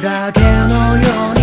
クラのように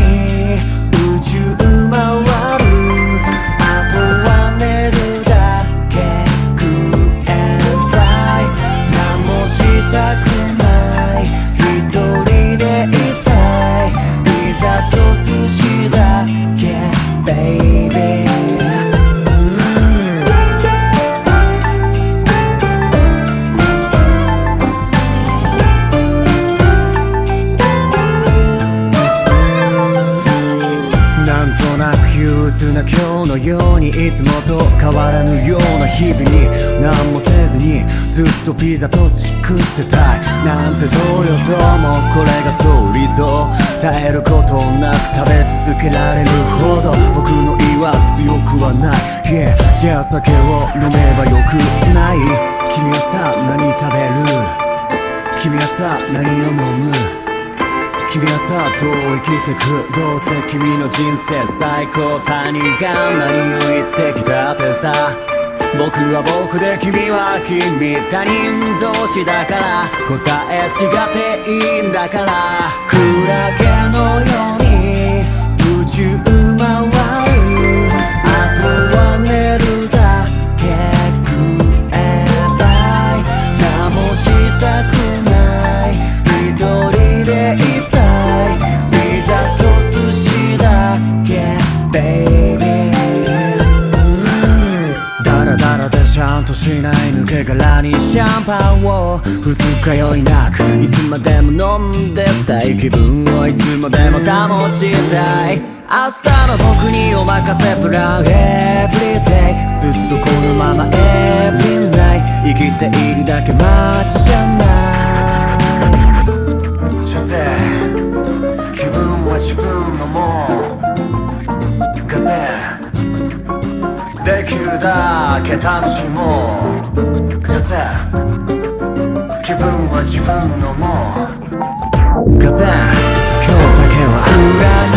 のようにいつもと変わらぬような日々に何もせずにずっとピザと寿司食ってたいなんてどうよどうもこれがそう理想耐えることなく食べ続けられるほど僕の胃は強くはない。Yeah じゃあ酒を飲めばよくない。君はさ何食べる君はさ何を飲む？君はさどう生きてくどうせ君の人生最高他人が何を言ってきたってさ。僕は僕で君は君他人同士だから答え違っていいんだから。クラゲのように宇宙ちゃんとしない抜け殻にシャンパンを二日酔いなくいつまでも飲んでたい気分をいつまでも保ちたい明日の僕にお任せプランエブリデイずっとこのままエブリナイ生きているだけマシじゃないだけ楽しもう。そせ気分は自分のもう。風今日だけは暗い。